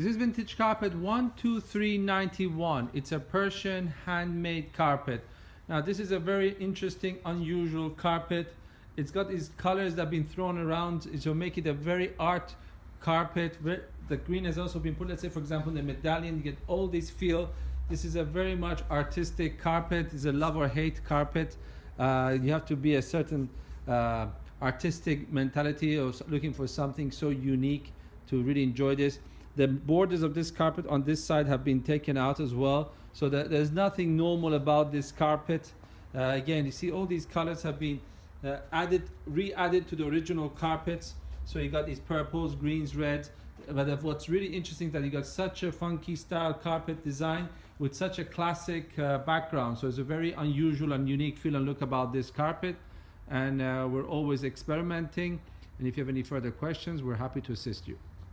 This is vintage carpet 12391. It's a Persian handmade carpet. Now this is a very interesting, unusual carpet. It's got these colors that have been thrown around to make it a very art carpet. The green has also been put, let's say for example, in the medallion, you get all this feel. This is a very much artistic carpet. It's a love or hate carpet. Uh, you have to be a certain uh, artistic mentality or looking for something so unique to really enjoy this. The borders of this carpet on this side have been taken out as well. So that there's nothing normal about this carpet. Uh, again, you see all these colors have been uh, added, re-added to the original carpets. So you got these purples, greens, reds. But what's really interesting is that you got such a funky style carpet design with such a classic uh, background. So it's a very unusual and unique feel and look about this carpet. And uh, we're always experimenting. And if you have any further questions, we're happy to assist you.